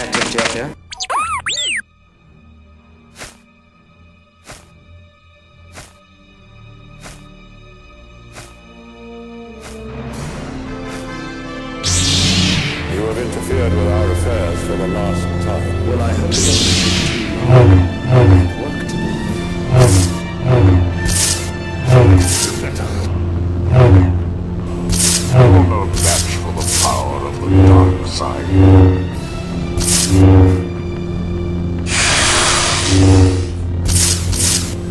here. You have interfered with our affairs for the last time. Well, I hope it doesn't work to do. You're no match for the power of the dark side.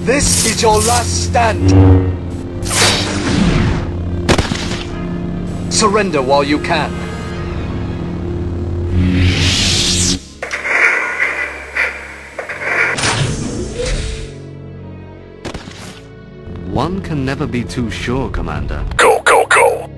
This is your last stand. Surrender while you can. One can never be too sure, Commander. Go, go, go!